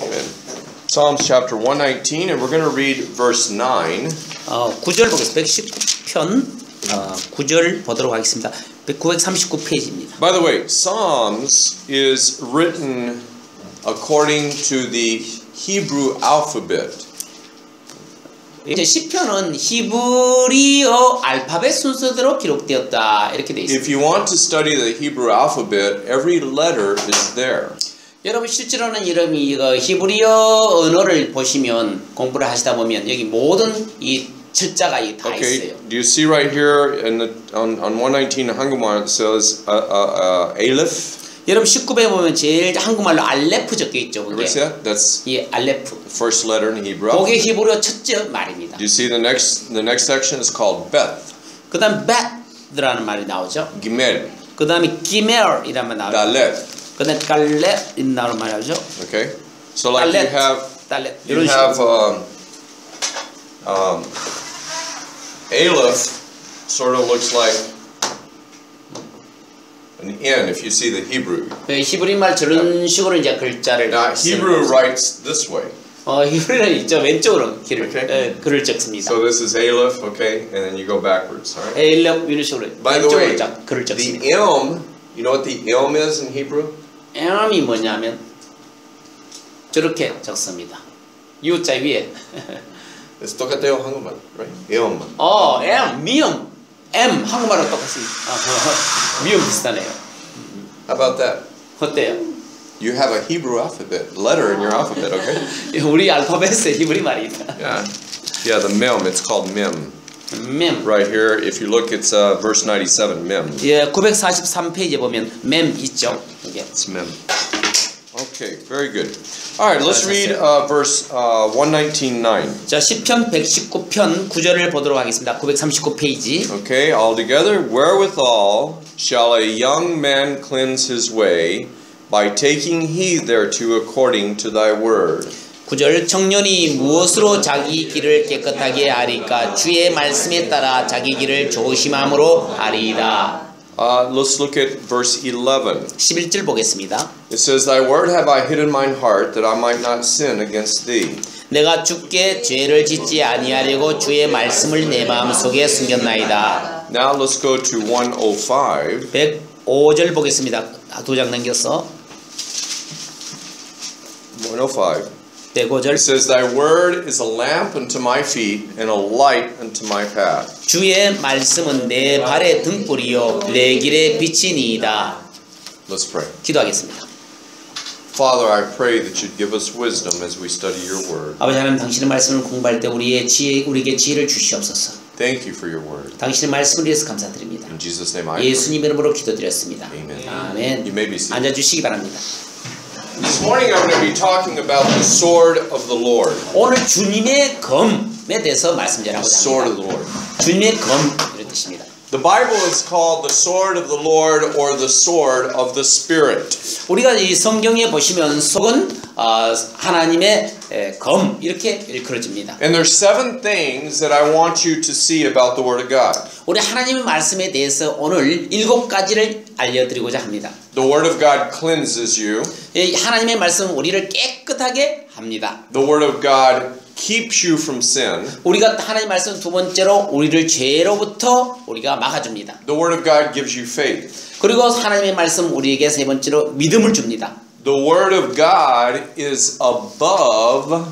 Amen. Psalms chapter 119, and we're going to read verse 9. 어, 9절 보겠습니다. 119편 어, 9절 보도록 하겠습니다. 939페이지입니다. By the way, Psalms is written according to the Hebrew alphabet. 이제 시편은 히브리어 알파벳 순서대로 기록되었다 이렇게 되어 있습니다. If you want to study the Hebrew alphabet, every letter is there. 여러분 실제로는 이름이 이거 히브리어 언어를 보시면 공부를 하시다 보면 여기 모든 이 철자가 이다 Okay, 있어요. do you see right here in the, on, on 119 Hangumar it says uh, uh, uh, Aleph? 여러분 19배 보면 제일 한국말로 알레프 적혀 있죠. 그게? That's 이 알레프. the first letter in Hebrew. 그게. 히브리어 첫째 말입니다. Do you see the next the next section is called Beth, 그다음 베드라는 말이 나오죠. Gimel, 그다음에 기멜이라는 말 나오죠. Dalet. 그다음 깔렛이라는 말이 나오죠. Okay, so like you 달렛, have 달렛 you 이런 have 식으로. um, um, Aleph sort of looks like an N if you see the Hebrew. 그 히브리 말 저런 식으로 이제 글자를 Now 쓰는 Hebrew 거죠. writes this way. 어 히브리는 있죠 왼쪽으로 길을 Okay. 에, 글을 적습니다. So this is Aleph, okay, and then you go backwards. All right. 에일렙 이런 식으로 By the way, 왼쪽으로 작, 글을 the 적습니다. ilm, you know what the ilm is in Hebrew? M이 뭐냐면 저렇게 적습니다. U자 위에 It's 똑같아요 한국말, right? ilm. 어 M 미음 M 한국말로 똑같습니다. 아, 미음 비슷하네요. How about that? 어때요? You have a Hebrew alphabet letter in your alphabet, okay? 우리 알파벳의 히브리 말입니다. Yeah. Yeah, the mem. It's called mem. 맴. Right here, if you look, it's uh, verse 97, mem. 예, 943페이지에 보면 맴 있죠. 이게. It's mem. Okay, very good. All right, let's read uh, verse uh, 119.9. 자, 10편 119편 9절을 보도록 하겠습니다. 939페이지. Okay, all together. Wherewithal shall a young man cleanse his way by taking heed thereto according to thy word. 9절 청년이 무엇으로 자기 길을 깨끗하게 하리까 주의 말씀에 따라 자기 길을 조심함으로 하리이다. Uh, let's look at verse 11. 11절 보겠습니다. It says, Thy word have I hid in mine heart that I might not sin against thee. 내가 주께 죄를 짓지 아니하려고 주의 말씀을 내 마음속에 숨겼나이다. Now let's go to 105. 105절 보겠습니다. 두장 넘겨서 105. 105절 It says, Thy word is a lamp unto my feet and a light unto my path. 주의 말씀은 내 발의 등불이요 내 길의 빛이니이다. Let's pray. 기도하겠습니다. Father, I pray that you'd give us wisdom as we study your word. 아버지 하나님 당신의 말씀을 공부할 때 우리의 지혜 우리에게 지혜를 주시옵소서. Thank you for your word. 당신의 말씀을 위해서 감사드립니다. In Jesus' name I pray. 예수님 이름으로 기도드렸습니다. Amen. 아멘. You may be seated. 앉아 주시기 바랍니다. This morning I'm going to be talking about the sword of the Lord. 오늘 주님의 검에 대해서 The 말씀드리고자 sword of 합니다. the Lord. 주님의 검 이런 뜻입니다. The Bible is called the sword of the Lord or the sword of the Spirit. 우리가 이 성경에 보시면 속은 어, 하나님의 에, 검 이렇게 일컬어집니다. And there's seven things that I want you to see about the Word of God. 우리 하나님의 말씀에 대해서 오늘 일곱 가지를 알려드리고자 합니다. The Word of God cleanses you. 이 하나님의 말씀은 우리를 깨끗하게 합니다. The Word of God keeps you from sin. 우리가 하나님 말씀 두 번째로 우리를 죄로부터 우리가 막아줍니다. The Word of God gives you faith. 그리고 하나님의 말씀 우리에게 세 번째로 믿음을 줍니다. The Word of God is above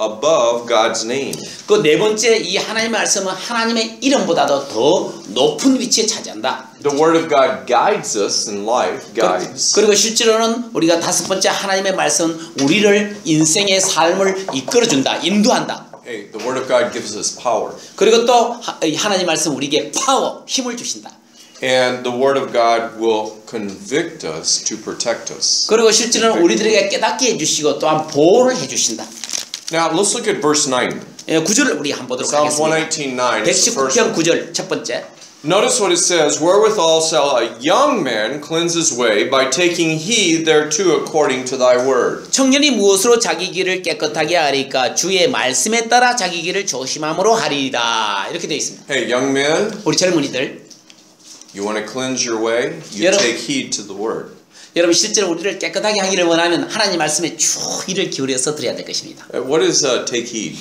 above God's name. 그 네 번째 이 하나님의 말씀은 하나님의 이름보다도 더 높은 위치에 차지한다. The Word of God guides us in life, guides. 그리고 실제로는 우리가 다섯 번째 하나님의 말씀은 우리를 인생의 삶을 이끌어 준다, 인도한다. Hey, the Word of God gives us power. 그리고 또 하나님 말씀 우리에게 파워, 힘을 주신다. And the Word of God will convict us to protect us. 그리고 실제로는 우리들에게 깨닫게 해 주시고 또한 보호를 해 주신다. Now let's look at verse 9. 예, 구절을 우리 한번 보도록 Psalms 하겠습니다. 119 9. It's the first 119편 one. 9절 첫 번째. Notice what it says Wherewithal shall a young man cleanse his way by taking heed thereto according to thy word. 청년이 무엇으로 자기 길을 깨끗하게 하리까 주의 말씀에 따라 자기 길을 조심함으로 하리이다. 이렇게 되어 있습니다. Hey, young men, 우리 젊은이들 you want to cleanse your way? You 여러분- take heed to the word. 여러분 실제로 우리를 깨끗하게 하기를 원하면 하나님 말씀에 쭉 이를 기울여서 드려야 될 것입니다. Uh, What is uh, take heed?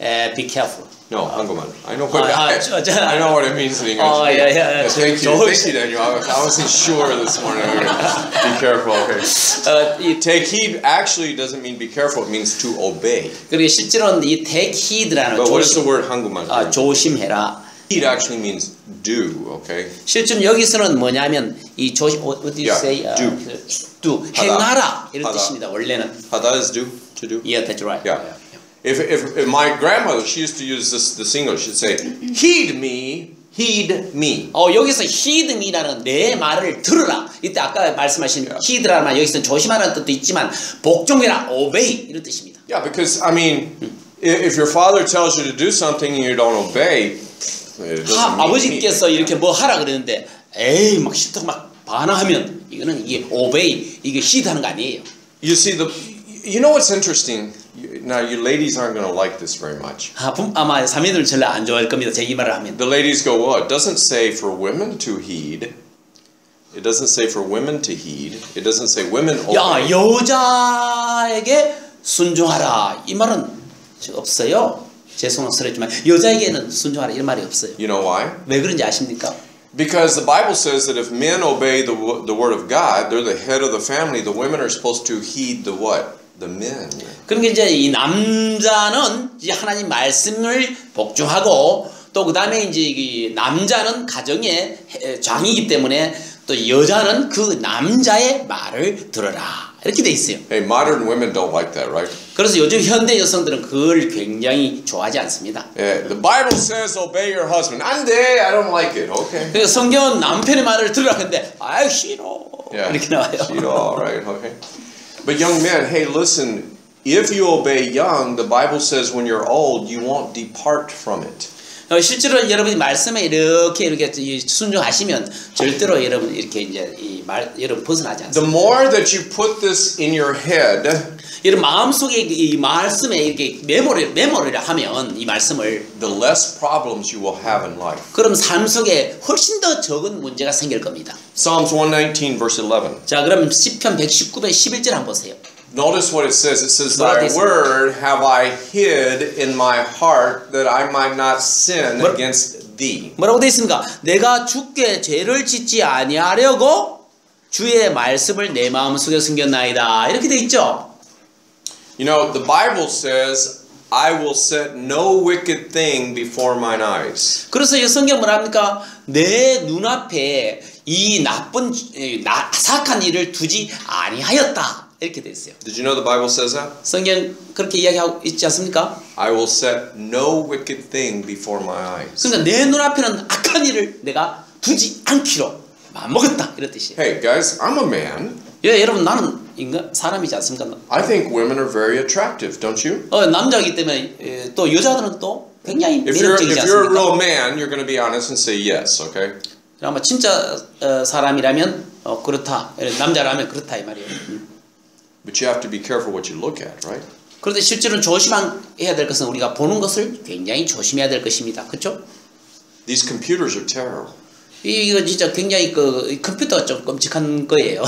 에, be careful. No, 한국말. I know what 아, 아, I, 저- 저- I know what it means in English. 어, 예, 예, 예. thank 저- you, 저- thank you, Daniel. I, was- I wasn't sure this morning. Okay. Be careful. Okay. 어, 이, Take heed actually doesn't mean be careful. It means to obey. 그리고 실제로는 이 take heed라는 But what is the 조심, word 한국말? 아, 조심해라. Heed actually means do. Okay. 실제로 여기서는 뭐냐면 이 조심 what do you Yeah, say? 어, do. do. 행하라 이런 하다. 뜻입니다. 원래는 하다 is do to do. yeah, that's right. Yeah. If, if, if my grandmother, she used to use this this English. She'd say, "Heed me, heed me." 어 여기서 heed me라는 내 말을 들으라. 이때 아까 말씀하신 Yeah. heed라는 말 여기서는 조심하라는 뜻도 있지만 복종해라, obey 이런 뜻입니다. Yeah, because I mean, if your father tells you to do something and you don't obey, mean 아버지께서 이렇게 뭐 하라 그러는데 에이 막 싫다고 막 반항하면 이거는 이게 obey 이게 heed하는 거 아니에요. You see the, you know what's interesting. Now, you ladies aren't going to like this very much. 아, 분- 아마 사미들 전혀 안 좋아할 겁니다. 제이 말을 하면. The ladies go, well, it doesn't say for women to heed. It doesn't say for women to heed. It doesn't say women 야 obey. 여자에게 순종하라 이 말은 없어요. 죄송스럽지만 여자에게는 순종하라 이런 말이 없어요. You know why? 왜 그런지 아십니까? Because the Bible says that if men obey the, the word of God, they're the head of the family. The women are supposed to heed the what? The men. 그러니까 이제 이 남자는 이제 하나님 말씀을 복종하고 또 그다음에 이제 이 남자는 가정의 해- 장이기 때문에 또 여자는 그 남자의 말을 들어라 이렇게 돼 있어요. Hey, modern women don't like that, right? 그래서 요즘 현대 여성들은 그걸 굉장히 좋아하지 않습니다. Yeah, the Bible says obey your husband. 안 돼, I don't like it. Okay. 그래서 성경은 남편의 말을 들으라 근데 아유 싫어 Yeah. 이렇게 나와요. She'd all right, okay. But young men, hey, listen. If you obey young, the Bible says when you're old, you won't depart from it. 어, 실제로 여러분이 말씀에 이렇게 이렇게 이 순종하시면 절대로 여러분 이렇게 이제 이말 여러분 벗어나지 않습니다. The more that you put this in your head, 여러분 마음속에 이 말씀에 이렇게 메모를 메모를 하면 이 말씀을 the less problems you will have in life. 그럼 삶 속에 훨씬 더 적은 문제가 생길 겁니다. Psalms 119, verse 11. 자, 그럼 시편 119편 11절 한번 보세요. Notice what it says. It says, What Thy is it? word have I hid in my heart that I might not sin What- against thee. 뭐라고 되어 있습니까? 내가 주께 죄를 짓지 아니하려고 주의 말씀을 내 마음속에 숨겼나이다. 이렇게 돼 있죠. You know, the Bible says, I will set no wicked thing before mine eyes. 그래서 이 성경 뭐랍니까? 내 눈앞에 이 나쁜 이 나- 사악한 일을 두지 아니하였다. 이렇게 돼 있어요. Did you know the Bible says that? 성경 그렇게 이야기하고 있지 않습니까? I will set no wicked thing before my eyes. 그러니까 내 눈앞에는 악한 일을 내가 두지 않기로 마음먹었다 이런 뜻이에요. Hey guys, I'm a man. 예, 여러분 나는 인간 사람이지 않습니까? I think women are very attractive, don't you? 어, 남자이기 때문에 예, 또 여자들은 또 굉장히 If you're 매력적이지 if you're a 않습니까? real man, you're going to be honest and say yes, okay? 아마 진짜 어, 사람이라면 어, 그렇다. 남자라면 그렇다 이 말이에요. 음. But you have to be careful what you look at, right? 그런데 실제로 조심해야 될 것은 우리가 보는 것을 굉장히 조심해야 될 것입니다. 그렇죠? These computers are terrible. 이거 진짜 굉장히 그 컴퓨터가 좀 끔찍한 거예요.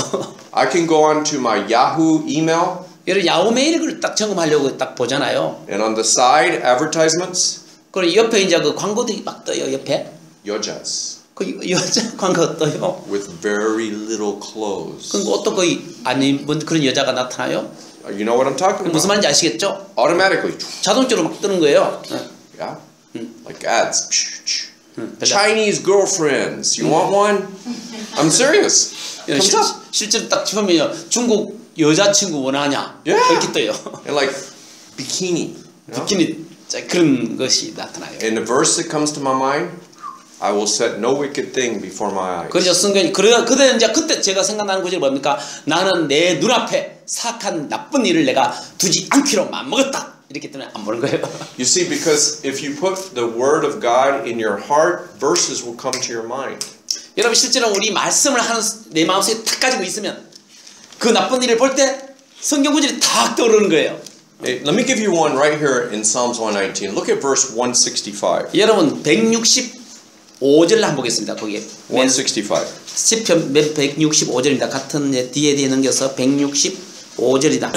I can go onto my Yahoo email 여러분 야후 메일을 딱 점검하려고 딱 보잖아요. and on the side advertisements, 그리고 옆에 이제 그 광고들이 막 떠요. 옆에 yojas 그 여- 여자 광고 떠요. with very little clothes. 그 옷도 거의 안 입은 그런 여자가 나타나요. You know what I'm talking 그 무슨 about? 말인지 아시겠죠? Automatically, 자동적으로 막 뜨는 거예요. 예. yeah, like ads. 별로- Chinese girlfriends. You want one? I'm serious. 예, 실, up. 실제로 딱 치면요. 중국 여자 친구 원하냐? 예. 이렇게 떠요. And like bikini. you know? 비키니 자, 그런 것이 나타나요. And the verse that comes to my mind, I will set no wicked thing before my eyes. 그래서 성경이 그래 그때 이제 그때 제가 생각나는 구절이 뭡니까? 나는 내 눈앞에 사악한 나쁜 일을 내가 두지 않기로 마음먹었다. 이렇기 때문에 안 보는 거예요. You see, because if you put the word of God in your heart, verses will come to your mind. 여러분 실제로 우리 말씀을 하는 내 마음속에 탁 가지고 있으면 그 나쁜 일을 볼 때 성경 구절이 탁 떠오르는 거예요. Hey, let me give you one right here in Psalms 119. Look at verse 165. 여러분 160 165절 한번 보겠습니다. 거기에 165. 시편 165절입니다. 같은 예, 뒤에 뒤에 넘겨서 165절이다.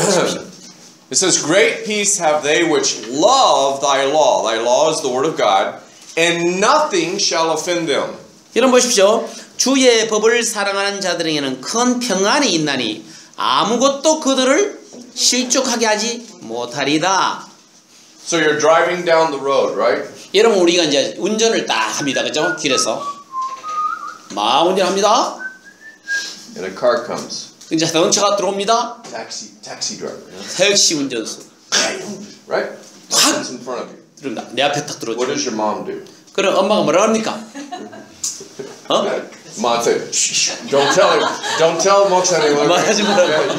It says, Great peace have they which love thy law. Thy law is the word of God, and nothing shall offend them. 여러분 보십시오. 주의 법을 사랑하는 자들에게는 큰 평안이 있나니 아무것도 그들을 실족하게 하지 못하리다. So you're driving down the road, right? 여러분 우리가 이제 운전을 딱 합니다. 그죠? 길에서 막 운전합니다. And a car comes. 이제 자동차가 들어옵니다. Taxi, taxi driver. 택시 운전수 Right? What? Comes in front of you. 들어옵니다. 내 앞에 딱 들어오죠. What does your mom do? 그럼 엄마가 뭐라 합니까? 어? "Shh, don't tell him. Don't tell him what's anyone. 말하지 말라고.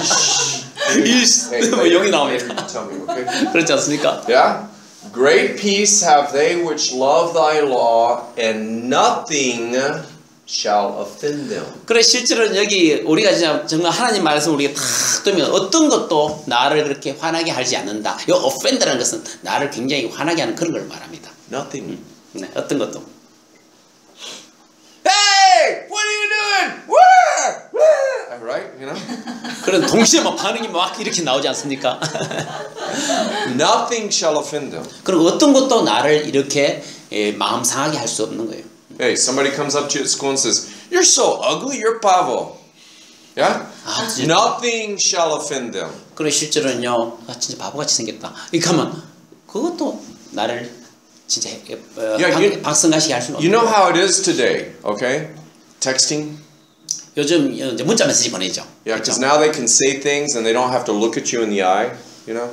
이뭐 later, 나옵니다. 그렇지 않습니까? Yeah? Great peace have they which love thy law, and nothing shall offend them. 그래 실제로는 여기 우리가 진짜 정말 하나님 말씀 우리가 탁 뜨면 어떤 것도 나를 그렇게 화나게 하지 않는다. 이 offend라는 것은 나를 굉장히 화나게 하는 그런 걸 말합니다. Nothing. 네, 어떤 것도. Hey! What are you doing? Where? Right? You know? 그런 동시에 막 반응이 막 이렇게 나오지 않습니까? Nothing shall offend them. 그리고 어떤 것도 나를 이렇게 예, 마음 상하게 할 수 없는 거예요. Hey, somebody comes up to you at school and says, You're so ugly, you're pavo. Yeah? 아. Nothing shall offend them. 그래 실제로는요, 아, 진짜 바보같이 생겼다. 하면 그것도 나를 진짜 어, 야, 박- you- 박성가시게 할 수는 You 없는 know how it is today, okay? Texting. 요즘 이제 문자 메시지 보내죠. Yeah, 그렇죠? because now they can say things and they don't have to look at you in the eye, you know?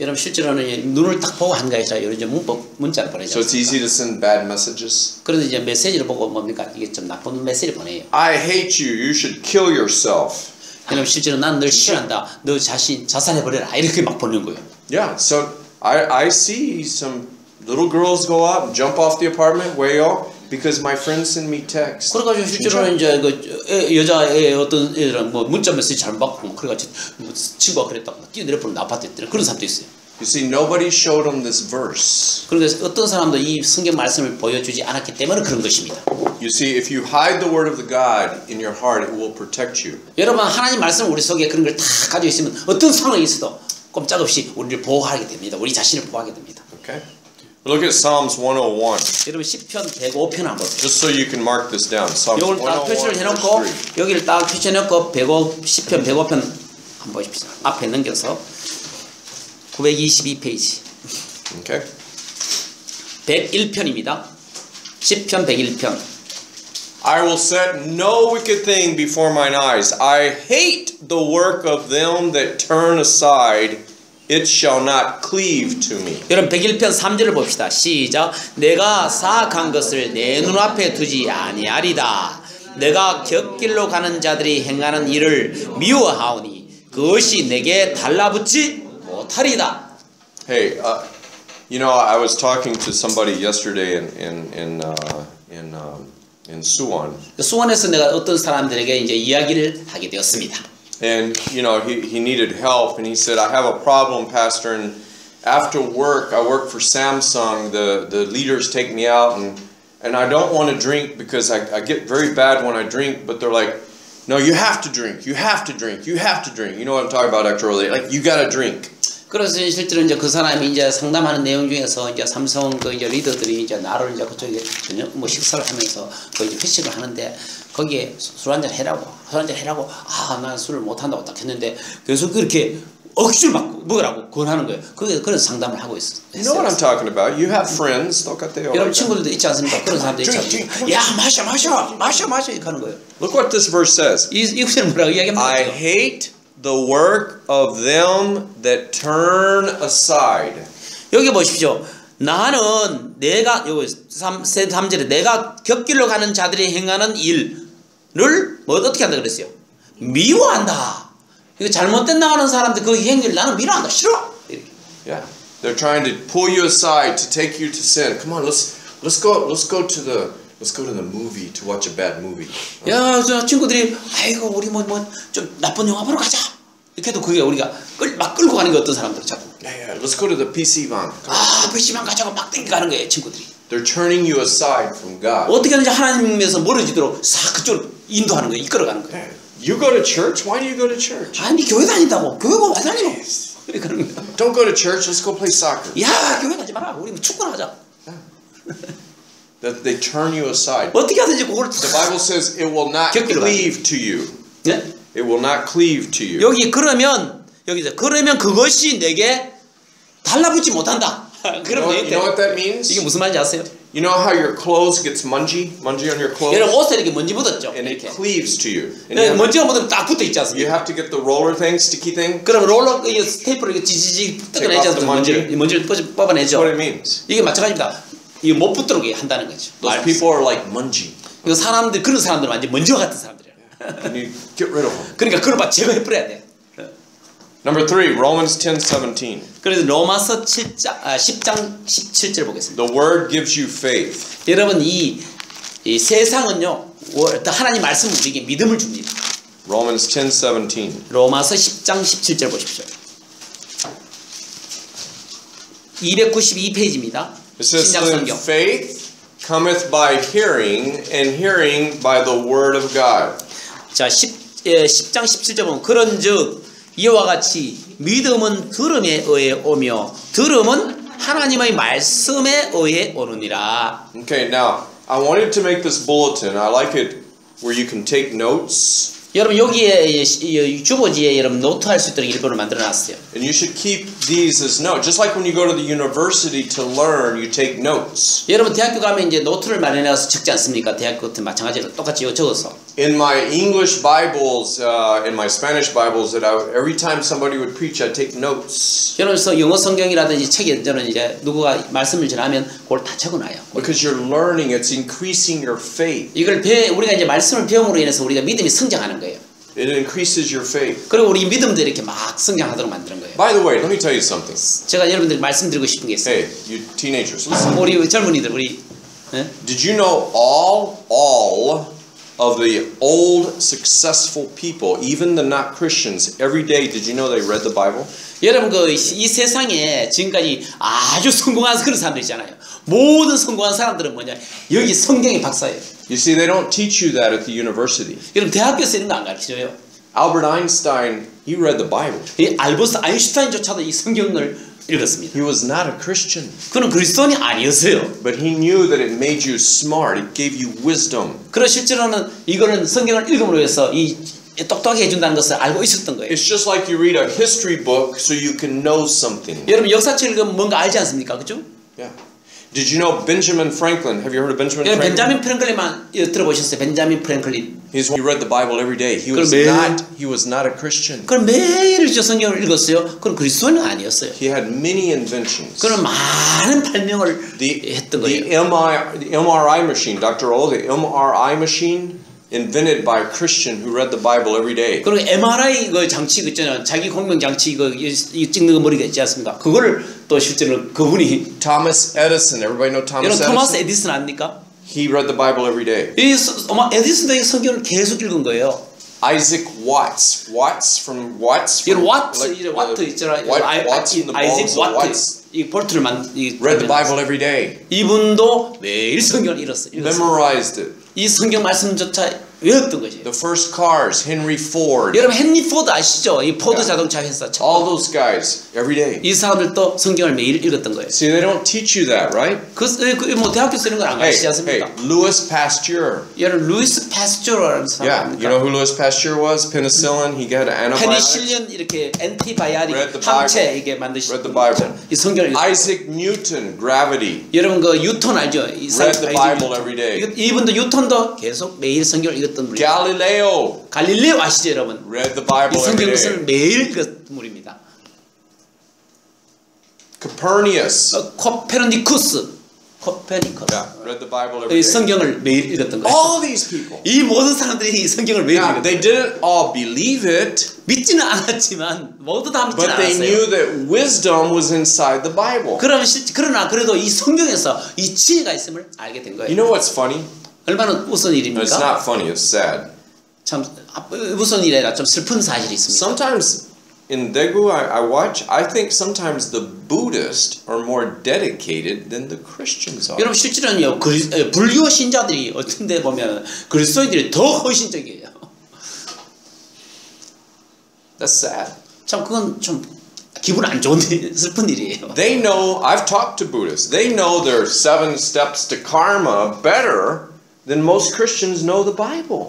여러분 실제로는 눈을 딱 보고 하는 게 아니라 요즘 문법 문자를 보내죠. So it's easy to send bad messages. 그래서 이제 메시지를 보고 뭡니까 이게 좀 나쁜 메시지를 보내요. I hate you, you should kill yourself. 그럼 실제로 난널 싫어한다. 너 자신 자살해 버려라. 이렇게 막 보내는 거예요. Yeah, so I, I see some little girls go up jump off the apartment, 왜요? Because my friends send me text. 그래가지고 실제로는 이제 그 애, 여자의 어떤 애들은 뭐 문자 메시지 잘 받고 그래가지고 뭐 친구가 그랬다고 막 뛰어내려 버리는 아파트에 있더라. 그런 사람도 있어요. You see, nobody showed them this verse. 그래서 어떤 사람도 이 성경 말씀을 보여주지 않았기 때문에 그런 것입니다. You see, if you hide the word of the God in your heart, it will protect you. 여러분 하나님 말씀 우리 속에 그런 걸 다 가지고 있으면 어떤 상황이 있어도 꼼짝없이 우리를 보호하게 됩니다. 우리 자신을 보호하게 됩니다. Okay? Look at Psalms 101, 여러분 10편 105편 한번 just so you can mark this down. Psalms 이걸 딱 101, 표시를 verse 해놓고 3. 여기를 딱 표시해놓고 105, 10편 105편 한번 보십시오. 앞에 넘겨서 922페이지 Okay? 101편입니다. 10편 101편 I will set no wicked thing before mine eyes. I hate the work of them that turn aside. It shall not cleave to me. 여러분 101편 3절을 봅시다. 시작. 내가 사악한 것을 내 눈앞에 두지 아니하리다. 내가 곁길로 가는 자들이 행하는 일을 미워하오니 그것이 내게 달라붙지 못하리다. Hey, uh, you know, I was talking to somebody yesterday in in in uh, in um, in Suwon, 수원에서 내가 어떤 사람들에게 이제 이야기를 하게 되었습니다. and you know, he he needed help, and he said, "I have a problem, Pastor." And after work, I work for Samsung. The the leaders take me out, and and I don't want to drink because I, I get very bad when I drink. But they're like, "No, you have to drink. You have to drink. You have to drink." You know what I'm talking about, Dr. Early? Like, you got to drink. 그래서 실제로 이제 그 사람이 이제 상담하는 내용 중에서 이제 삼성 그 이제 리더들이 이제 나를 이제 그쪽에 저녁 뭐 식사를 하면서 그 이제 회식을 하는데 거기에 술 한잔 해라고 술 한잔 해라고 아 난 술을 못 한다고 딱 했는데 계속 그렇게 억지를 막 먹으라고 권하는 거예요. 그게 그래서 상담을 하고 있어. You know what I'm talking about? You have friends. 똑같아요. 여러분 친구들도 있지 않습니까? 그런 사람도 있지 drink, 않습니까? 야 마셔 마셔 마셔 마셔 이렇게 하는 거예요. Look what this verse says. 이 이것을 뭐라고 이야기합니까? I hate the work of them that turn aside. 여기 보십시오. 나는 내가 여기 3, 3절에 내가 곁길로 가는 자들이 행하는 일 을뭐 어떻게 한다 그랬어요? 미워한다. 이거 잘못된 나가는 사람들 그 행위를 나는 미워한다. 싫어. 이렇게. Yeah. They're trying to pull you aside to take you to sin. Come on, let's let's go let's go to the let's go to the movie to watch a bad movie. 야, 저 친구들이 아이고 우리 뭐 뭐 좀 나쁜 영화 보러 가자. 이렇게 해도 그게 우리가 끌, 막 끌고 가는 게 어떤 사람들 자꾸 Yeah, yeah. Let's go to the PC van. 아 PC방 가자고 막 땡겨 가는 거예요 친구들이. They're turning you aside from God. 어떻게 하든지 하나님에서 멀어지도록 싹 그쪽으로 인도하는 거예요. 이끌어가는 거예요. You go to church? Why do you go to church? 아니 교회 다닌다고 교회가 왜 다니노? 그러니까. Don't go to church. Let's go play soccer. 야 교회 가지 마라. 우리 뭐 축구나 하자. That they turn you aside. 어떻게 하든지 그걸 The Bible says it will not cleave to you. 네? It will not cleave to you. 여기 그러면 여기서 그러면 그것이 내게 달라붙지 못한다. You know, you know what that means? 이게 무슨 말인지 아세요? You know how your clothes gets mungy, mungy on your 여러분 clothes, 옷에 이렇게 먼지 묻었죠. and it 이렇게. cleaves to you. And 네, you have, 먼지가 묻으면 딱 붙어 있지 you 않습니까? have to get the roller thing, sticky thing. 그럼 롤러 이 스테이프로 이렇게 지지직 뜯어내지 Take off the 않습니까? 먼지를 이 먼지를 뽑아- That's 뽑아내죠. what it means. 이게 마찬가지입니다. 이게 못 붙도록 한다는 거죠. Those people are like mungy. 그 사람들 그런 사람들은 완전 먼지와 같은 사람들이에요. And you get rid of them. 그러니까 그걸 막 제거해 버려야 돼. Number three, Romans 10 17. 그래서 로마서 7장 아, 10장 17절 보겠습니다. The word gives you faith. 여러분 이, 이 세상은요 월- 하나님 말씀 우리에게 믿음을 줍니다. Romans 10 17. 로마서 10장 17절 보십시오. 292 페이지입니다. It says, 신약 성경. faith cometh by hearing, and hearing by the word of God. 자, 10, 예, 10장 17절 보면 그런즉 이와 같이 믿음은 들음에 의해 오며 들음은 하나님의 말씀에 의해 오느니라. Okay, now, I wanted to make this bulletin. I like it where you can take notes, 여러분 여기에 주보지에 여러분 노트할 수 있도록 일본을 만들어 놨어요. and you should keep these as notes. Just like when you go to the university to learn, you take notes. 여러분 대학교 가면 이제 노트를 마련해서 적지 않습니까? 대학교 같은 마찬가지로 똑같이 적어서. In my English Bibles, uh, in my Spanish Bibles, that I, every time somebody would preach, I'd take notes 여러분 서 영어 성경이라든지 책에 저는 이제 누구가 말씀을 전하면 그걸 다 적어놔요. because you're learning. It's increasing your faith. 이걸 배 우리가 이제 말씀을 배움으로 인해서 우리가 믿음이 성장하는 거예요. It increases your faith. 그리고 우리 믿음도 이렇게 막 성장하도록 만드는 거예요. By the way, let me tell you something. 제가 여러분들 말씀드리고 싶은 게 있어요. Hey, you teenagers, listen. 우리 젊은이들 우리 예? Did you know all all of the old successful people, even the not Christians, every day did you know they read the Bible? 여러분 그 이 세상에 지금까지 아주 성공한 그런 사람들 있잖아요. 모든 성공한 사람들은 뭐냐? 여기 성경의 박사예요. You see, they don't teach you that at the university. 여러분 대학교에서 이런 거안 가르쳐줘요. Albert Einstein, he read the Bible. 이 알버스 아인슈타인조차도 이 성경을 읽었습니다. He was not a Christian, 그는 그리스도인이 아니었어요. but he knew that it made you smart. It gave you wisdom. 그런 실제로는 이거는 성경을 읽음으로 해서 이 똑똑하게 해준다는 것을 알고 있었던 거예요. It's just like you read a history book so you can know something. 여러분 역사책 읽으면 뭔가 알지 않습니까? 그죠? Yeah. Did you know Benjamin Franklin? Have you heard of Benjamin Franklin? 벤자민 프랭클린만 예, 들어보셨어요? 벤자민 프랭클린. He's he read the Bible every day. He was 그럼 매일- not he was not a Christian. 그럼 매일 저 성경을 읽었어요. 그럼 그리스도인은 아니었어요. He had many inventions. 그는 많은 발명을 The, 했던 the 거예요. MRI, the MRI machine, Dr. O, the MRI machine, invented by a Christian who read the Bible every day. 그리고 MRI 그 장치 그 있잖아요. 자기 공명 장치 이거 이- 이 찍는 거 머리가 있지 않습니까? 그거를 또 실제로 그분이 Thomas Edison, everybody know Thomas 여러분 토마스 Edison? 에디슨 압니까? He read the Bible every day. 이 서- 아마 에디슨도 이 성경을 계속 읽은 거예요. Isaac Watts, Watts from Watts. 이 From, 와트 like, 이 와트 uh, 있잖아요. White- 아이- Watts 이- from the 아이작 bulbs of 와트 Watts. 이 볼트를 만 이, Read the Bible every day. 이분도 매일 성경을 읽었어요. 읽었어요. Memorized it. 이 성경 말씀조차 외웠던 것이에요. The first cars, Henry Ford, 여러분 헨리 포드 아시죠? 이 포드 자동차 회사 첫 all those guys, every day. 이 사람들도 성경을 매일 읽었던 거예요. See, they don't teach you that, right? 그, 그, 뭐 대학교에서 이런 걸 안 Hey, 가르치지 hey, 않습니까? Louis Pasteur. 여러분 루이스 파스처라는 사람 Yeah, you know who Louis Pasteur was? Penicillin. He got an antibiotic. 페니실린 이렇게 엔티바이오틱 Read the 항체 이게 만드시 Read the Bible. 이 성경을 읽- Isaac Newton, gravity. 여러분 그 유턴 알죠? 이 사- Read the 아이작 Bible 뉴턴. every day. 이- 이분도 유턴도 계속 매일 성경을 읽 었던 분이에요. Galileo 갈릴레오 아시죠, 여러분? read the 이 Bible every 성경을. 매일 읽었던 분입니다. Copernicus 어, 코페르니쿠스, 코페르니쿠스. yeah, read the Bible 이 every day. 성경을 매일 읽었던 거예요. All these people. 이 모든 사람들이 이 성경을 매일 Now, 읽었던 they didn't all believe it, 믿지는 않았지만 모두 다 믿지는 but they 않았어요. knew that wisdom was inside the Bible. 실, 그러나 그래도 이 성경에서 이 지혜가 있음을 알게 된 You 거예요. know what's funny? 얼마나 우선 It's 일입니까? not funny, it's sad. 참 아, 우선 일이라 좀 슬픈 사실이 있습니다. Sometimes in Daegu, I, I watch. I think sometimes the Buddhists are more dedicated than the Christians are. 여러분 실제로는요 그리, 에, 불교 신자들이 어떤데 보면 그리스도인들이 더 헌신적이에요. That's sad. 참 그건 좀 기분 안 좋은 일, 슬픈 일이에요. They know. I've talked to Buddhists. They know their seven steps to karma better than most Christians know the Bible.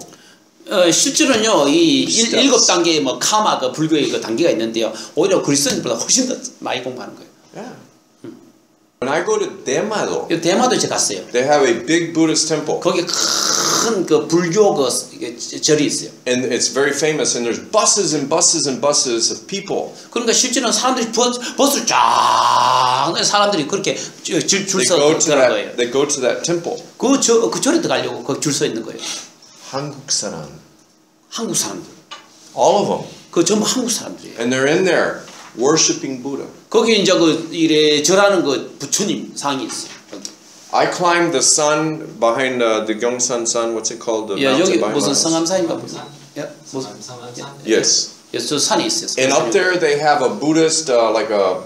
어, 실제로는요 이 일. 일곱 단계의 뭐 카마 그 불교의 그 단계가 있는데요 오히려 그리스도인보다 훨씬 더 많이 공부하는 거예요. Yeah. When I go to Demado, 이 대마도 이제 갔어요. they have a big Buddhist temple, 거기 큰 그 불교 그 절이 있어요. and it's very famous. And there's buses and buses and buses of people. 그러니까 실제로는 사람들이 버스, 버스를 쫙 사람들이 그렇게 They 줄서 go to 들어간 거예요. that. They go to that temple. 그, 저, 그 절에 들어가려고 거기 줄서 있는 거예요. 한국 사람. 한국 사람들. All of them. 그 전부 한국 사람들이에요. And they're in there worshiping Buddha. 거기 이제 그 이래 절하는 그 부처님 상이 있어요. 여기. I climbed the sun behind uh, the Gyeongsan Sun. What's it called? The 예, 여기 mountain behind 무슨 my house. 성암산인가 무슨 예, 무슨 Yes. 예, 저 산이 있어요. And up there they have a Buddhist uh, like a.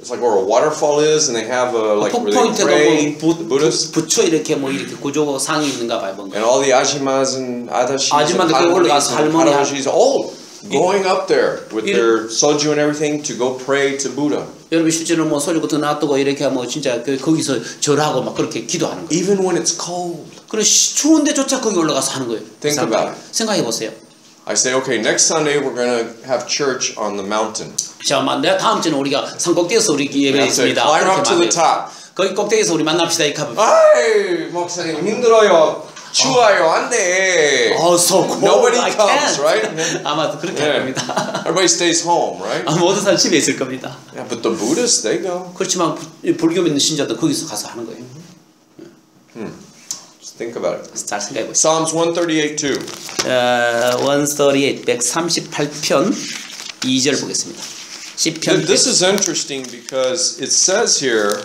It's like where a waterfall is, and they have a like where they pray. 포인트가 뭐 The 부, Buddhists 부, 부처 이렇게 뭐 이렇게 구조 상이 있는가 봐요. 뭔가. and all the ajimas and adashis and 아줌마들 거기 올라가서 할머니s and 할머니 하- 할아버지's all going up there with 이- their soju and everything to go pray to Buddha. 여러분 실제로 뭐 소리 같은 거 놔두고 이렇게 뭐 진짜 그, 거기서 절하고 막 그렇게 기도하는 거예요. Even when it's cold. 그래 시- 추운데조차 거기 올라가서 하는 거예요. 그 Think about it. 생각해 보세요. I say, okay, next Sunday we're gonna have church on the mountain. 자, 막 내가 다음 주는 우리가 산 꼭대기에서 우리 예배 to 있습니다. climb up to the top. 거기 꼭대기에서 우리 만납시다 이렇게 하면 아이 목사님 힘들어요. 추워요. 안 돼. 어, so cold. Nobody I comes, can't. right? 아마 그렇게 할 Yeah. 겁니다. Everybody stays home, right? 아, 모든 사람 집에 있을 겁니다. Yeah, but the Buddhists, they go. 그렇지만 부- 이 불교 믿는 신자도 거기서 가서 하는 거예요. Just think about it. 잘 생각해 보세요. Psalms 138 2. 어, 138, 138편 2절 보겠습니다. 시편 This is interesting because it says here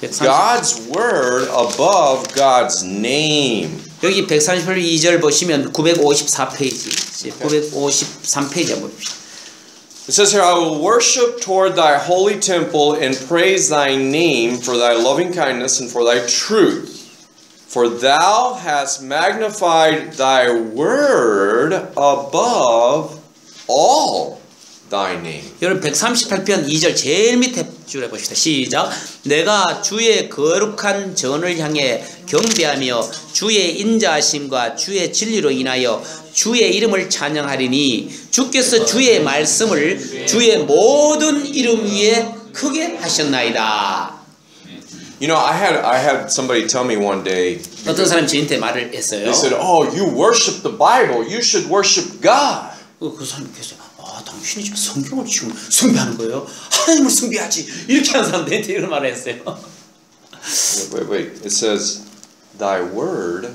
130, God's word above God's name. 여기 138, 2절 보시면 954페이지, 953페이지 한번 봅시다. It says here, I will worship toward thy holy temple and praise thy name for thy loving kindness and for thy truth. For thou hast magnified thy word above all thy name. 여러분 138편 2절 제일 밑에 줄에 봅시다. 시작. 내가 주의 거룩한 전을 향해 경배하며 주의 인자하심과 주의 진리로 인하여 주의 이름을 찬양하리니 주께서 주의 말씀을 주의 모든 이름 위에 크게 하셨나이다. You know, I had I had somebody tell me one day. 어떤 사람이 저한테 말을 했어요. They said, "Oh, you worship the Bible. You should worship God." 그, 그 사람께서 아 당신이 지금 성경을 지금 숭배하는 거예요? 하나님을 숭배하지 이렇게 하는 사람들한테 이런 말을 했어요. Wait, wait. It says, "Thy word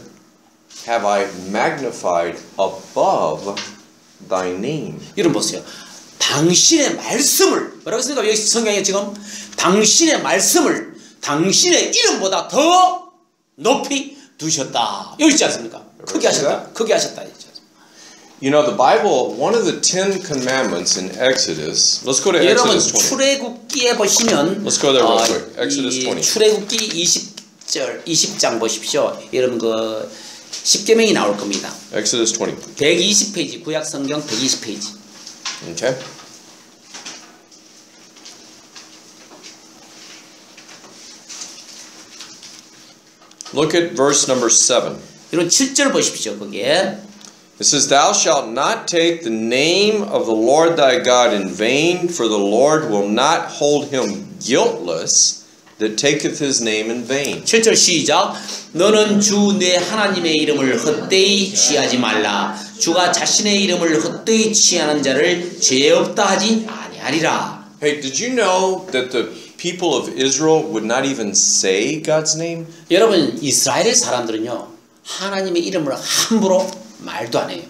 have I magnified above thy name." 이름 보세요. 당신의 말씀을 뭐라고 했습니까? 여기 성경에 지금 당신의 말씀을 당신의 이름보다 더 높이 두셨다. 여기 있지 않습니까? 크게 하셨다. 크게 하셨다. You know, the Bible, one of the Ten Commandments in Exodus, let's go to 여러분 Exodus 20. 출애굽기에 보시면 Let's go there real 어, quick. Exodus 이 20. 출애굽기 20절 20장 보십시오. 여러분 그 10계명이 나올 겁니다. Exodus 20. 120페이지 구약 성경 120페이지. Okay? Look at verse number 7. 여러분 7절 보십시오. 거기에 It says, Thou shalt not take the name of the Lord thy God in vain, for the Lord will not hold him guiltless that taketh his name in vain. 7절 시작 너는 주 내 하나님의 이름을 헛되이 취하지 말라 주가 자신의 이름을 헛되이 취하는 자를 죄 없다 하지 아니하리라 Hey, did you know that the people of Israel would not even say God's name? 여러분 이스라엘 사람들은요 하나님의 이름을 함부로 말도 안 해요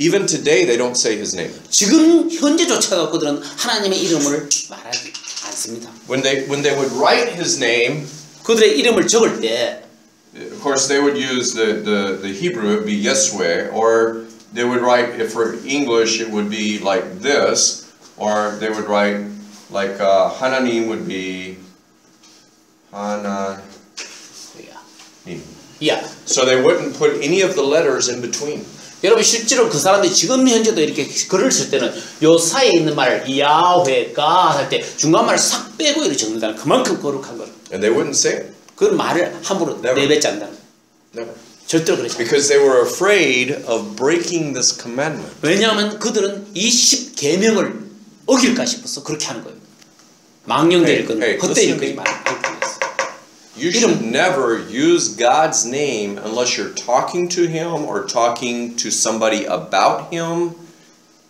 Even today, they don't say his name. 지금 현재조차도 그들은 하나님의 이름을 말하지 않습니다 When they when they would write his name, 그들의 이름을 적을 때 of course they would use the, the, the Hebrew, it would be Yeswe, or they would write, if for English, it would be like this. or they would write like uh, 하나님 would be 하나님. 야. So they wouldn't put any of the letters in between. 여러분 실제로 그 사람들이 지금 현재도 이렇게 글을 쓸 때는 요 사이에 있는 말 야훼가 할 때 중간 말을 싹 빼고 이렇게 적는다는 그만큼 거룩한 거를. And they wouldn't say it. 그 말을 함부로. 내뱉지 않는다는 거예요. Never. 절대로 그렇지 않아요. Because they were afraid of breaking this commandment. 왜냐하면 그들은 이 십계명을 어길까 싶어서 그렇게 하는 거예요. 망령될 거는 헛되일 거지. 말고 You should never use God's name unless you're talking to Him or talking to somebody about Him,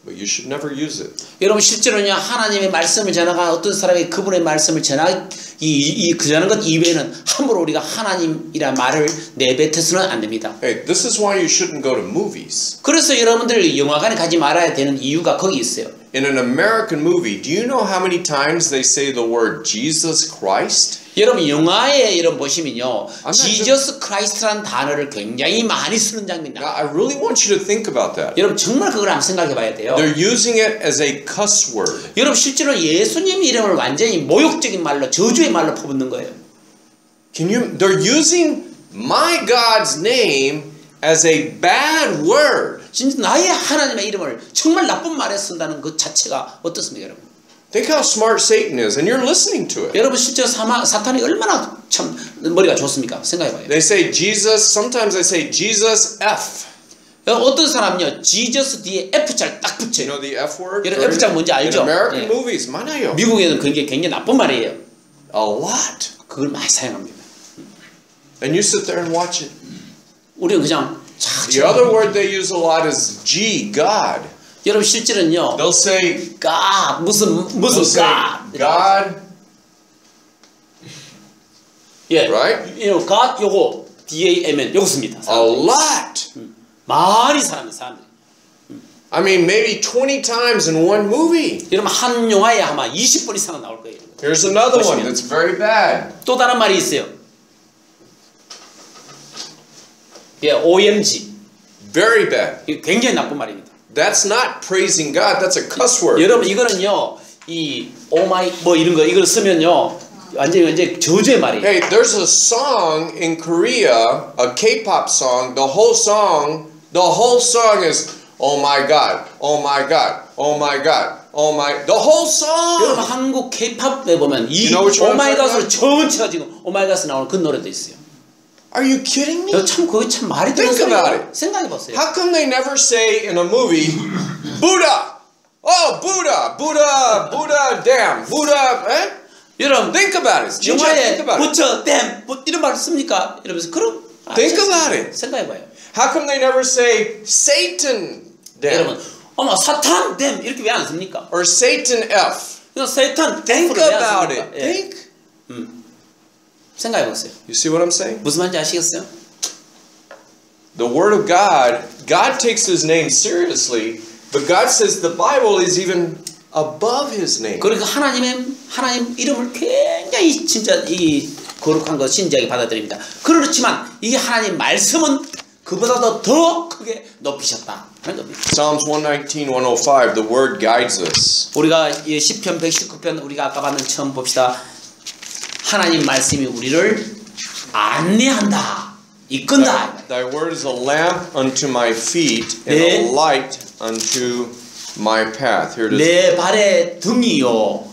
but you should never use it. 여러분 실제로는요 하나님의 말씀을 전하가 어떤 사람이 그분의 말씀을 전하 이이 전하는 것 이외에는 함부로 우리가 하나님이란 말을 내뱉어서는 안 됩니다. Hey, this is why you shouldn't go to movies. 그래서 여러분들 영화관에 가지 말아야 되는 이유가 거기 있어요. In an American movie, do you know how many times they say the word Jesus Christ? 여러분 영화에 이런 보시면요 Jesus Christ라는 단어를 굉장히 많이 쓰는 장면이 나와요. I really want you to think about that. 여러분 정말 그걸 한번 생각해 봐야 돼요. They're using it as a cuss word. 여러분 실제로 예수님 이름을 완전히 모욕적인 말로 저주의 말로 퍼붓는 거예요. Can you? They're using my God's name as a bad word. 진짜 나의 하나님의 이름을 정말 나쁜 말에 쓴다는 그 자체가 어떻습니까, 여러분? Think how smart Satan is, and you're listening to it. 여러분 실제로 사마, 사탄이 얼마나 참 머리가 좋습니까? 생각해봐요. They say Jesus. Sometimes they say Jesus F. 어떤 사람은요, 지저스 뒤에 F자를 딱 You 붙여요. know the F word. 여러분, Very- F자 뭔지 In 알죠? American 네. movies, 많아요. 미국에는 그게 굉장히 나쁜 말이에요. A lot. 그걸 많이 사용합니다. And you sit there and watch it. 우리는 그냥 착 The other word they use a lot is G, God. 여러분 실제로는요, They'll say, God 무슨 무슨 God, God, 예, right? 이 God 요거 D A M N 요거 씁니다. A lot. 많이 사람들 사람들. I mean, maybe 20 times in one movie. 여러분 한 영화에 아마 20번 이상은 나올 거예요. Here's another one 보시면. that's very bad. 또 다른 말이 있어요. 예, OMG. Very bad. 굉장히 나쁜 말입니다. That's not praising God, that's a cuss word. 여러분 이거는요, 이 오마이 뭐 이런 거 이걸 쓰면요, 완전히 완전 저주의 말이에요. Hey, there's a song in Korea, a K-pop song. The whole song, the whole song is "Oh my God, Oh my God, Oh my God, Oh my." The whole 여러분 song. 한국 K-팝에 보면 이 You know which one I'm 오마이갓으로 talking 전체가 지금 오마이갓에 나오는 그 노래도 있어요. Are you kidding me? 저 참 그거 참 말이 되는 Think about 소리예요. 생각해 보세요. How come they never say in a movie, Buddha? Oh, Buddha, Buddha, Buddha, damn, Buddha. Eh? 여러분 Think about it. 진짜 영화에 think about it. 부처 댐 뭐 이런 말 씁니까? 이러면서 그럼 아, Think 진짜 about it. 생각해봐요. How come they never say Satan? Damn. 여러분 어머 사탄 댐 이렇게 왜 안 씁니까? Or Satan F. 이거 세탄 Think 댐프를 왜안 about 씁니까? it. 예. Think. 생각해 보세요. You see what I'm saying? 무슨 말인지 아시겠어요? The Word of God, God takes His name seriously, but God says the Bible is even above His name. 그리고 하나님의 하나님 이름을 굉장히 진짜 이 거룩한 거 진지하게 받아들입니다. 그렇지만 이 하나님 말씀은 그보다도 더 크게 높이셨다 하는 겁니다. Psalms 119, 105, the Word guides us. 우리가 이 시편 119편 우리가 아까 봤는 처음 봅시다. 하나님 말씀이 우리를 안내한다. 이끈다. Thy word is a lamp unto my feet and 네. a light unto my path. Here it is. 내 발의 등이요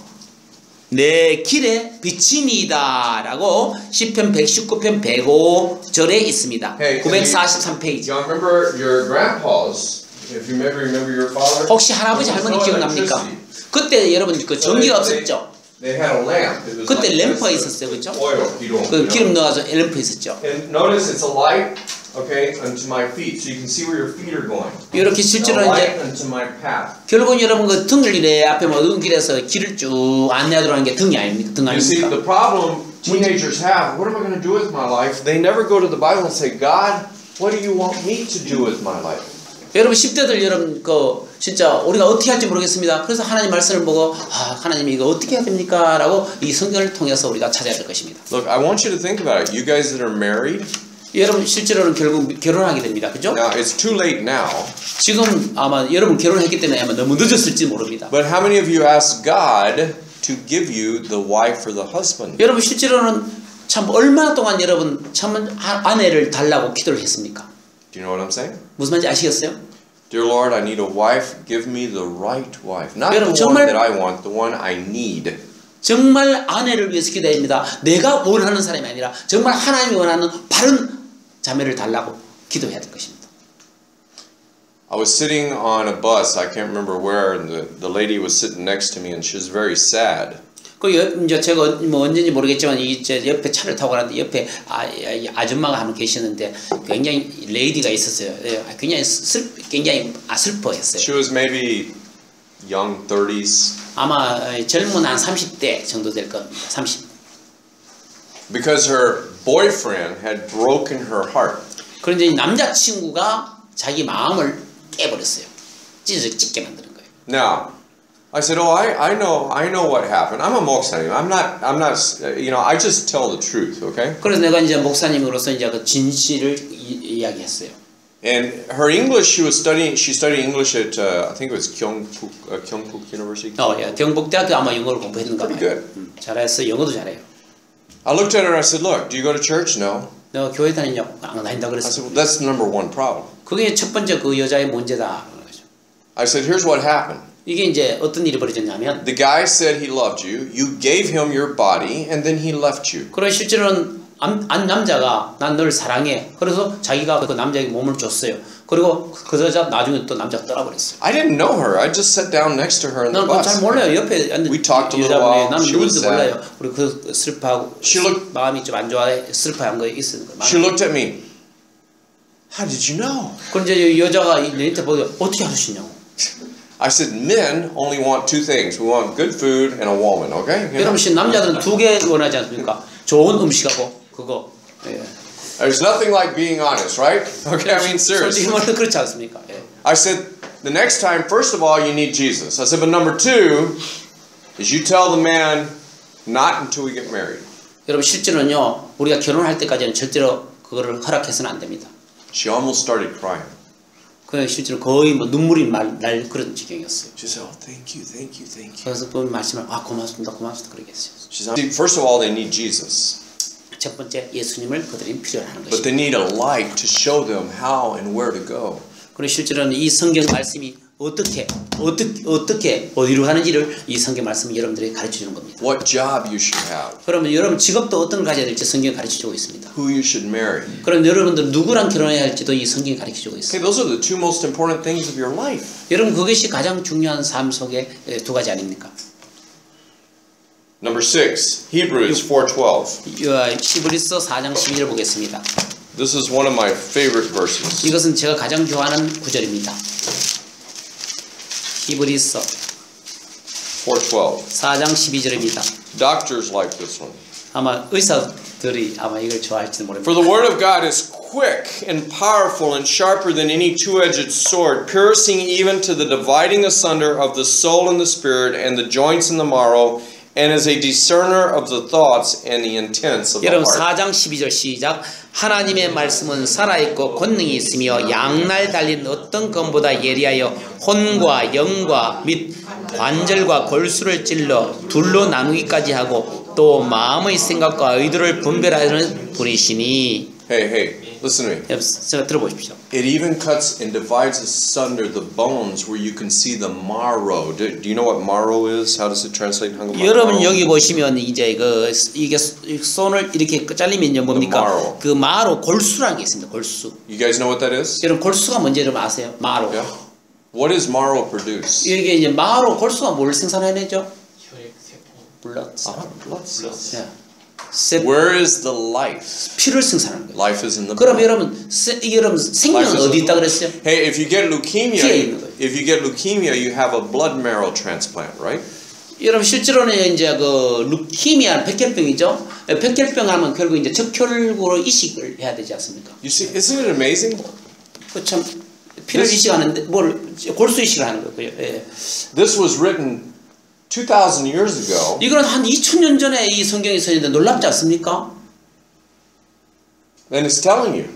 내 길의 빛이니다라고 시편 119편 105절에 있습니다. Hey, 943페이지. Y'all remember your grandpas? If you maybe remember your father? 혹시 할아버지 할머니 기억납니까? 그때 여러분 그 전기가 없었죠. They had a lamp. It was 그때 like this. 있었어요, 그렇죠? Oil, 기름. 그 기름 넣어서 램프 있었죠. And notice it's a light, okay, unto my feet, so you can see where your feet are going. 이렇게 실제로 light 이제 unto my path. 결국은 여러분 그 등을 이래 앞에 모든 길에서 길을 쭉 안내하도록 하는 게 등이 아닙니까? 등 You see, 아닙니까? the problem teenagers have, what am I going to do with my life? They never go to the Bible and say, God, what do you want me to do with my life? 여러분 10대들 여러분 그 진짜 우리가 어떻게 할지 모르겠습니다. 그래서 하나님 말씀을 보고 아 하나님 이거 어떻게 해야 됩니까? 라고 이 성경을 통해서 우리가 찾아야 될 것입니다. Look, I want you to think about it. You guys that are married, 여러분 실제로는 결국 결혼하게 됩니다. 그죠? Now, it's too late now, 지금 아마 여러분 결혼했기 때문에 아마 너무 늦었을지 모릅니다. but how many of you asked God to give you the wife or the husband? 여러분 실제로는 참 얼마나 동안 여러분 참 아- 아내를 달라고 기도를 했습니까? Do you know what I'm saying? 무슨 말인지 아시겠어요? Dear Lord, I need a wife. Give me the right wife. Not the 여러분, one 정말- that I want, the one I need. 정말 아내를 위해서 기도합니다. 내가 원하는 사람이 아니라 정말 하나님이 원하는 바른 자매를 달라고 기도해야 될 것입니다. I was sitting on a bus, I can't remember where, and the, the lady was sitting next to me and she was very sad. 그 여, 이제 제가 뭐 언제인지 모르겠지만 이제 옆에 차를 타고 가는데 옆에 아, 아, 아줌마가 한 분 계시는데 굉장히 레이디가 있었어요. 예, 굉장히 슬 굉장히 아 슬퍼했어요. She was maybe young 30s 아마 어, 젊은 한 30대 정도 될 겁니다. 30. because her boyfriend had broken her heart. 그런데 이 남자친구가 자기 마음을 깨버렸어요. 찢어 찢게 만드는 거예요. Now, I said, "Oh, I, I know, I know what happened. I'm a 목사님. I'm not, I'm not, you know, I just tell the truth, okay?" 그래서 내가 이제 목사님으로서 이제 그 진실을 이, 이야기했어요. And her English, she was studying. She studied English at, uh, I think it was Kyungpook, uh, Kyungpook University. 어, 예, 경북대학교 아마 영어를 공부했는가 봐요. Pretty good. 음, 잘했어. 영어도 잘해요. I looked at her and I said, "Look, do you go to church? No." 너 교회 다니냐고 안 다닌다 I 그랬어. said, "Well, that's the number one problem." 그게 첫 번째 그 여자의 문제다. 그런 거죠. I said, "Here's what happened. 이게 이제 어떤 일이 벌어졌냐면 The guy said he loved you. You gave him your body, and then he left you. 그런 실제로는 안, 안 남자가 난 널 사랑해. 그래서 자기가 그 남자에게 몸을 줬어요. 그리고 그 여자 나중에 또 남자 떠나버렸어요. I didn't know her. I just sat down next to her in the 난잘 bus. 몰라요. 옆에 앉은 여자분이. 나는 누군지 몰라요. 우리 그 슬퍼하고 She looked- 마음이 좀 안 좋아해 슬퍼한 거 있는 거 She looked at me. How did you know? 그런데 이 여자가 이 내한테 보고 어떻게 하시냐고. I said, men only want two things. We want good food and a woman. Okay? You know? 여러분 씨 남자들은 두 개 원하지 않습니까? 좋은 음식하고 그거. 예. There's nothing like being honest, right? Okay, I mean 솔직히 seriously. 말해서 그렇지 않습니까? 예. I said, the next time, first of all, you need Jesus. I said, but number two is you tell the man not until we get married. 여러분 실제로는요 우리가 결혼할 때까지는 절대로 그거를 허락해서는 안 됩니다. She almost started crying. 그 실제로 거의 뭐 눈물이 말, 날 그런 지경이었어요. She said, oh, thank you, thank you, thank you. 그래서 그 말씀을 아 고맙습니다, 고맙습니다 그러겠어요. She said, first of all, they need Jesus. 첫 번째 예수님을 그들이 필요하는 But 것이. they need a light to show them how and where to go. 그리고 실제로는 이 성경 말씀이 어떻게 어떻게 어떻게 어디로 가는지를 이 성경 말씀이 여러분들에게 가르쳐 주는 겁니다. What job you should have. 그러면 여러분 직업도 어떤 걸 가져야 될지 성경이 가르쳐 주고 있습니다. Who you should marry. 그럼 여러분들 누구랑 결혼해야 할지도 이 성경이 가르쳐 주고 있습니다. Okay, those are the two most important things of your life. 여러분 그것이 가장 중요한 삶 속의 에, 두 가지 아닙니까? Number six, Hebrews 4.12. 어, 시브리서 4장 12절 보겠습니다. This is one of my favorite verses. 이것은 제가 가장 좋아하는 구절입니다. 히브리서 4.12. 4장 12절입니다. Doctors like this one. 아마 의사들이 아마 이걸 좋아할지도 모릅니다. For the word of God is quick and powerful and sharper than any two-edged sword, piercing even to the dividing asunder of the soul and the spirit and the joints and the marrow, and is a discerner of the thoughts and the intents of the 여러분 heart. 4장 12절 시작 하나님의 말씀은 살아 있고 권능이 있으며 양날 달린 어떤 검보다 예리하여 혼과 영과 및 관절과 골수를 찔러 둘로 나누기까지 하고 또 마음의 생각과 의도를 분별하는 분이시니 Hey, hey, listen to me. 여러분 제가 들어보십시오 It even cuts and divides asunder the bones where you can see the marrow. Do, do you know what marrow is? How does it translate in Hangul? 여러분 여기 보시면 이제 그 이게 손을 이렇게 잘리면요 뭡니까. 그 마로 골수라는 게 있습니다 골수 You guys know what that is? 여러분 골수가 뭔지 여러분 아세요 마로 Yeah. What does marrow produce? 이게 이제 마로 골수가 뭘 생산해내죠? 블러드. Uh-huh, blood cells. 예. 세- Where is the life? 피를 생산하는 거예요. Life is in the 그럼. 여러분, 세, 여러분 생명은 어디 있다 그랬어요? Hey, if you get leukemia, if you get leukemia, you have a blood marrow transplant, right? 여러분 실제로는 이제 그 루키미아 백혈병이죠. 예, 백혈병 하면 결국 이제 적혈구로 이식을 해야 되지 않습니까? You see, isn't it amazing? 그참 피를 이식하는데 뭘 골수 이식을 하는 거고요. 예. This was written 2,000 years ago, 이거는 한 2000년 전에 이 성경에 써 있는데 놀랍지 않습니까? And it's telling you.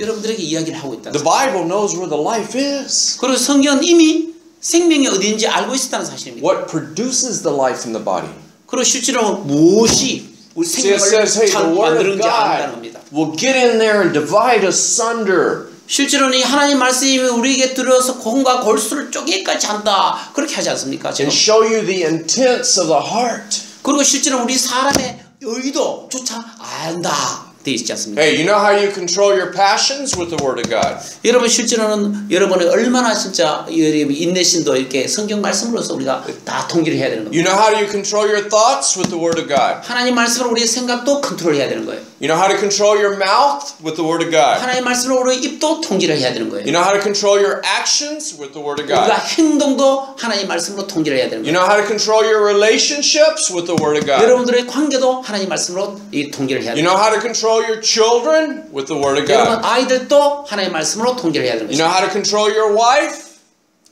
여러분들에게 이야기를 하고 있다. The Bible knows where the life is. 그리고 성경은 이미 생명이 어디인지 알고 있었다는 사실입니다. What produces the life in the body. 그리고 실제로 무엇이 우리 See, it 생명을 says, hey, the 참 Word of 만드는지 안다는 God 겁니다. will get in there and divide asunder. 실제로는 이 하나님 말씀이 우리에게 들어서 공과 골수를 쪼개까지 한다. 그렇게 하지 않습니까? 지금? and show you the intents of the heart. 그리고 실제로 우리 사람의 의도조차 안다. 되어 있지 않습니까? Hey, you know how you control your passions with the Word of God? 여러분 실제로는 여러분이 얼마나 진짜 여러분 인내심도 이렇게 성경 말씀으로서 우리가 다 통기를 해야 되는 겁니다. You know how you control your thoughts with the Word of God? 하나님 말씀으로 우리의 생각도 컨트롤해야 되는 거예요. You know how to control your mouth with the Word of God? 하나님 말씀으로 우리의 입도 통기를 해야 되는 거예요. You know how to control your actions with the Word of 우리가 God? 행동도 하나님 말씀으로 통기를 해야 되는 You 거예요. know how to control your relationships with the Word of God? 여러분들의 관계도 하나님 말씀으로 이 통기를 해야 You 돼요. know how to control your children with the Word of 여러분 God? 아이들도 하나님 말씀으로 통기를 해야 되는 You 거죠. know how to control your wife?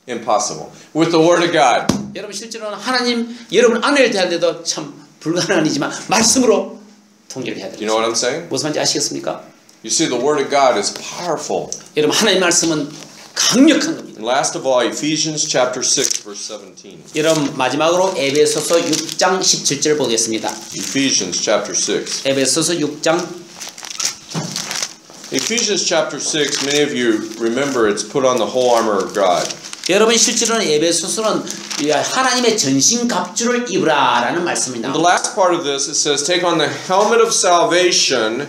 Impossible. With the Word of God. 여러분 실제로는 하나님 여러분 아내를 대하는데도 참 불가능한 일이지만 말씀으로 통기를 해야 You 돼요. know what I'm saying? 무슨 말인지 아시겠습니까? You see, the Word of God is powerful. 여러분 하나님 말씀은 강력한 겁니다. And last of all, Ephesians chapter 6, verse 17. 여러분 마지막으로 에베소서 6장 17절 보겠습니다. Ephesians chapter 6. 에베소서 6장 Ephesians chapter 6, many of you remember it's put on the whole armor of God. 여러분 실제로는 에베소서는 하나님의 전신 갑주를 입으라라는 In the last part of this, it says, Take on the helmet of salvation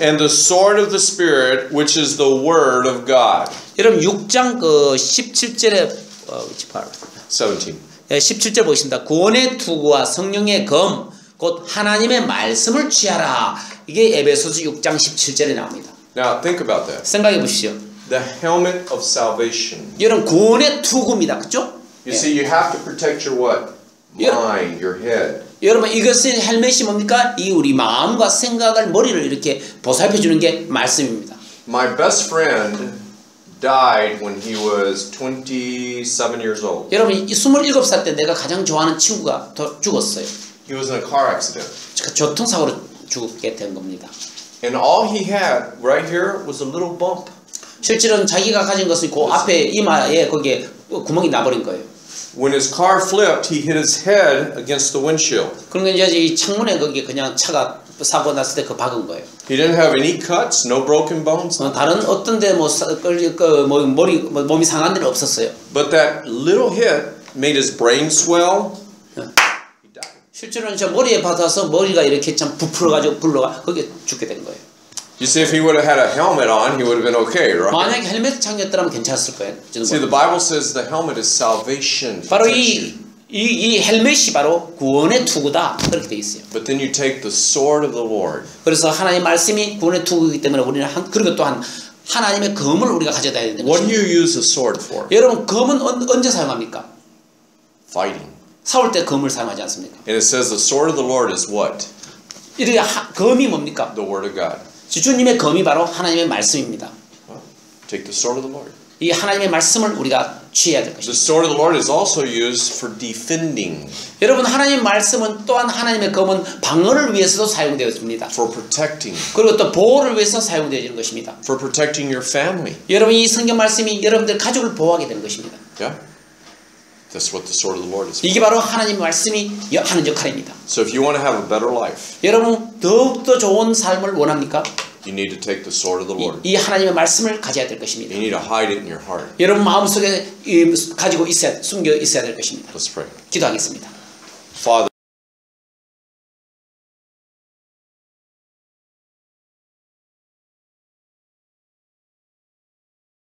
and the sword of the Spirit, which is the Word of God. 여러분 6장 그 17절에 어, 18, 17. 예, 17절 보십니다. 구원의 투구와 성령의 검, 곧 하나님의 말씀을 취하라. 이게 에베소서 6장 17절에 나옵니다. Now, think about that. 생각해 보십시오. The helmet of salvation. 여러분 구원의 투구입니다. 그죠? You see, you have to protect your what? Mind, your head. 여러분 이것은 헬멧이 뭡니까? 이 우리 마음과 생각을 머리를 이렇게 보살펴 주는 게 말씀입니다. My best friend died when he was 27 years old. 여러분 이 27살 때 내가 가장 좋아하는 친구가 더 죽었어요. He was in a car accident. 그 교통사고로 죽게 된 겁니다. And all he had right here was a little bump. 실제로는 자기가 가진 것은 그 앞에 이마에 거기에 구멍이 나버린 거예요. When his car flipped, he hit his head against the windshield. 그러니까 이제 이 창문에 거기에 그냥 차가 사고 났을 때 그 박은 거예요. He didn't have any cuts, no broken bones. 어, 다른 어떤 데뭐 그, 뭐 머리 뭐 몸이 상한 데는 없었어요. But that little hit made his brain swell. 실제로는 저 머리에 받아서 머리가 이렇게 참 부풀어가지고 불러가 거기에 죽게 된 거예요. You see, if he would have had a helmet on, he would have been okay, right? 만약에 헬멧 창이었다면 괜찮았을 거예요. See, 뭐. the Bible says the helmet is salvation. 바로. 이, 이, 이 헬멧이 바로 구원의 투구다 그렇게 돼 있어요. But then you take the sword of the Lord. 그래서 하나님 말씀이 구원의 투구이기 때문에 우리는 한, 그리고 또한 하나님의 검을 우리가 가져야 되는 What do you use the sword for? 여러분 검은 언, 언제 사용합니까? Fighting. 싸울 때 검을 사용하지 않습니까? And it says the sword of the Lord is what? 이렇게 하, 검이 뭡니까? The word of God. 주님의 검이 바로 하나님의 말씀입니다. Take the sword of the Lord. 이 하나님의 말씀을 우리가 취해야 될 The 것입니다. sword of the Lord is also used for defending, 여러분 하나님의 말씀은 또한 하나님의 검은 방어를 위해서도 사용되었습니다. for protecting, 그리고 또 보호를 위해서 사용되어지는 것입니다. for protecting your family. 여러분 이 성경 말씀이 여러분들 가족을 보호하게 되는 것입니다. Yeah? That's what the sword of the Lord is. 이게 바로 하나님 말씀이 여- 하는 역할입니다. So if you want to have a better life, 여러분 더욱 더 좋은 삶을 원합니까? you need to take the sword of the 이, Lord. 이 하나님의 말씀을 가져야 될 것입니다. You need to hide it in your heart. 여러분 마음속에 이- 가지고 있어야 숨겨 있어야 될 것입니다. Let's pray. 기도하겠습니다. Father,